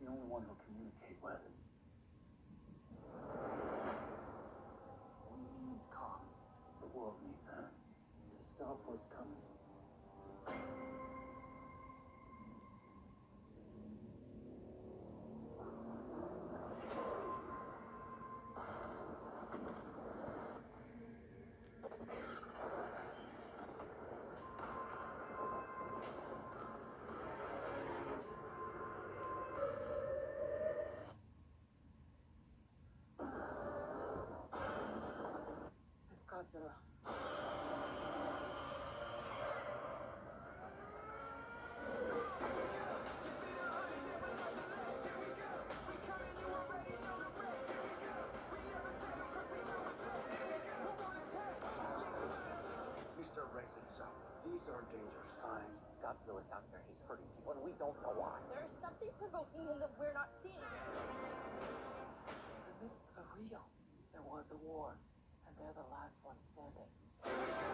the only one he'll communicate with. We need calm. The world needs that. To stop what's coming. Godzilla. Mr. Rexiso, these are dangerous times. Godzilla's out there. He's hurting people, and we don't know why. There's something provoking him that we're not seeing. The myths are real. There was a war, they're the last ones standing.